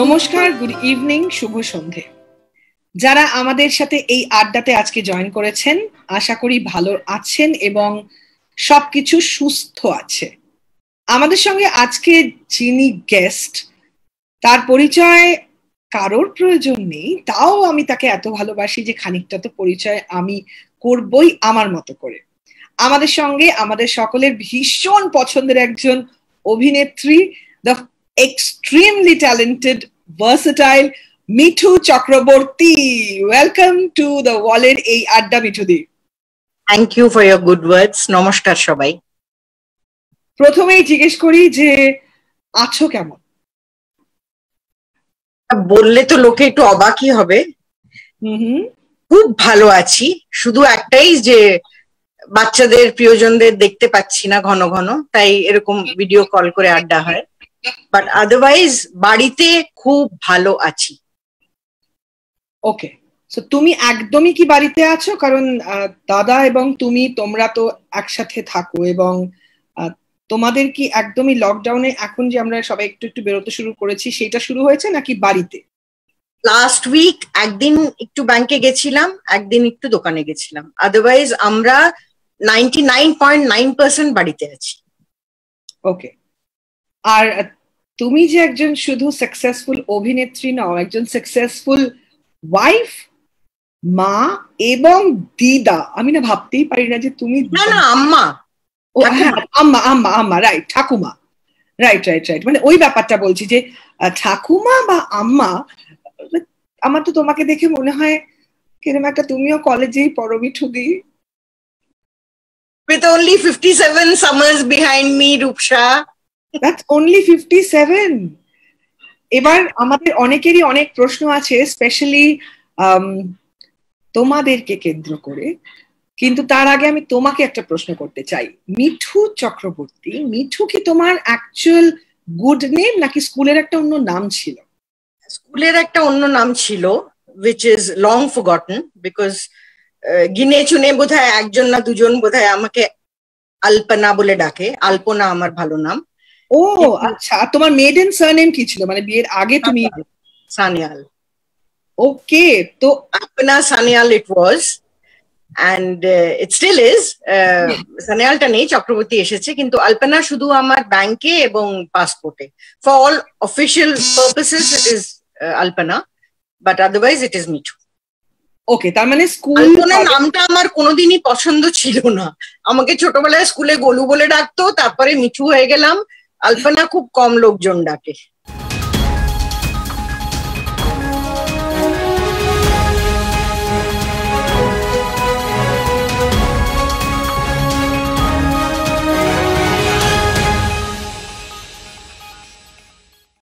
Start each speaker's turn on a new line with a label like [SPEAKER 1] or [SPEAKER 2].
[SPEAKER 1] নমস্কার good evening শুভ সন্ধে। যারা আমাদের সাথে এই আড্ডাতে আজকে জয়েন করেছেন, আশা করি ভালো আছেন এবং সবকিছু সুস্থ আছে। আমাদের সঙ্গে আজকে যিনি গেস্ট তার পরিচয় কারোর প্রয়োজন নেই, তাও আমি তাকে এত ভালোবাসি যে খানিকটা তো পরিচয় আমি করবই আমার মতো করে। আমাদের সঙ্গে আমাদের সকলের ভীষণ পছন্দের একজন অভিনেত্রী the extremely talented, versatile Mithu Chakraborty welcome to the ওয়ালের এই আড্ডা মিঠুদি
[SPEAKER 2] thank you for your good words নমস্কার সবাই।
[SPEAKER 1] প্রথমেই জিজ্ঞেস করি যে আছো কেমন?
[SPEAKER 2] বললে তো লোকে একটু অবাকই হবে। খুব ভালো আছি। শুধু একটাই যে বাচ্চাদের প্রিয়জনদের দেখতে পাচ্ছি না ঘন ঘন। তাই এরকম ভিডিও কল করে আড্ডা হয়। বাট আদারওয়াইজ বাড়িতে খুব ভালো আছি।
[SPEAKER 1] ওকে সো তুমি একদমই কি বাড়িতে আছো? কারণ দাদা এবং তুমি তোমরা তো একসাথে থাকো এবং তোমাদের কি একদমই লকডাউনে এখন যে আমরা সবাই একটু একটু বেরোতে শুরু করেছি সেটা শুরু হয়েছে নাকি বাড়িতে?
[SPEAKER 2] লাস্ট উইক একদিন একটু ব্যাংকে গেছিলাম একদিন একটু দোকানে গেছিলাম। আদারওয়াইজ আমরা ninety nine point nine percent বাড়িতে আছি।
[SPEAKER 1] ওকে আর তুমি যে একজন শুধু সাকসেসফুল অভিনেত্রী নও একজন সাকসেসফুল ওয়াইফ মা এবং দিদা আমি না ভাবতেই পারি না যে তুমি
[SPEAKER 2] না না আম্মা।
[SPEAKER 1] ও হ্যাঁ আম্মা আম্মা আম্মা রাইট ঠাকুমা। রাইট রাইট রাইট মানে ওই ব্যাপারটা বলছি যে ঠাকুমা বা আম্মা আমার তো তোমাকে দেখে মনে হয় কীরকম একটা তুমিও কলেজেই পড়ো মিঠুদি
[SPEAKER 2] with only 57 summers behind me Rupsa
[SPEAKER 1] that's only fifty seven এবার আমাদের অনেকেরই অনেক প্রশ্ন আছে স্পেশালি তোমাদেরকে কেন্দ্র করে। কিন্তু তার আগে আমি তোমাকে একটা প্রশ্ন করতে চাই। মিঠু চক্রবর্তী, মিঠু কি তোমার অ্যাকচুয়াল গুড নেম নাকি স্কুলের একটা অন্য নাম ছিল?
[SPEAKER 2] স্কুলের একটা অন্য নাম ছিল which is long forgotten because গিনে চুনে বোধহয় একজন না দুজন বোধহয় আমাকে আলপনা বলে ডাকে। আলপনা আমার ভালো নাম।
[SPEAKER 1] ও আচ্ছা আর তোমার মেডেন সারনেম কি ছিল? মানে বিয়ের আগে তুমি
[SPEAKER 2] সানিয়াল।
[SPEAKER 1] ওকে তো
[SPEAKER 2] Alpana Sanyal it was and it still is সানিয়ালটা নেই চক্রবর্তী এসেছে কিন্তু আলপনা শুধু আমার ব্যাংকে এবং পাসপোর্টে for all official purposes it is Alpana but otherwise it is Mithu.
[SPEAKER 1] Okay তার মানে স্কুল
[SPEAKER 2] নামটা আমার কোনোদিনই পছন্দ ছিল না। আমাকে ছোটবেলায় স্কুলে গোলু বলে ডাকতো তারপরে মিঠু হয়ে গেলাম আলপনা খুব কম লোকজন ডাকে